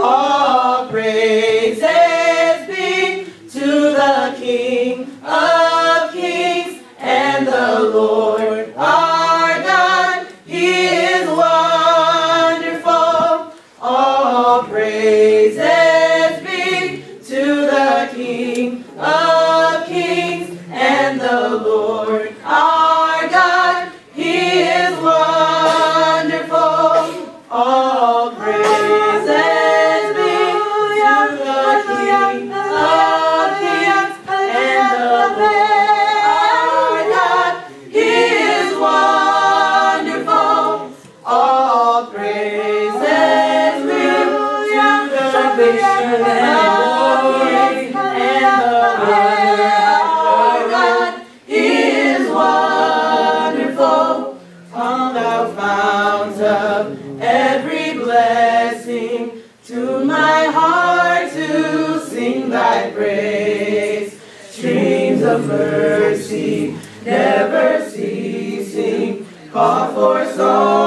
All praises be to the King of kings and the Lord our God. He is wonderful. All praises Praises the Bishop and Lord and the Lord our God. Is wonderful. Come thou fount of every blessing, to my heart to sing thy praise. Streams of mercy never ceasing, call for songs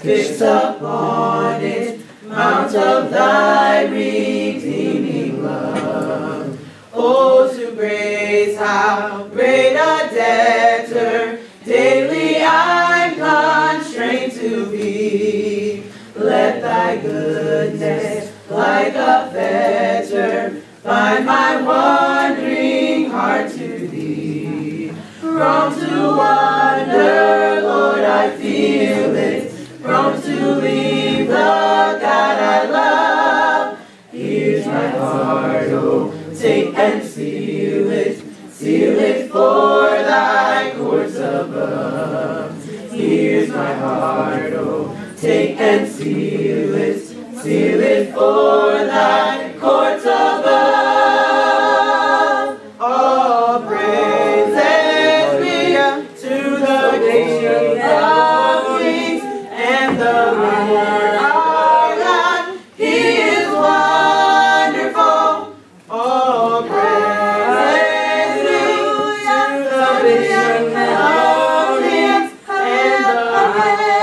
fix upon it, mount of thy redeeming love. Oh, to grace, how great a debtor, daily I'm constrained to be. Let thy goodness, like a fetter, bind my wandering heart to thee. Prone to wander, Lord, I feel it. Prone to leave the God I love. Here's my heart, oh, take and seal it. Seal it for thy courts above. Here's my heart, oh, take and seal. Amen.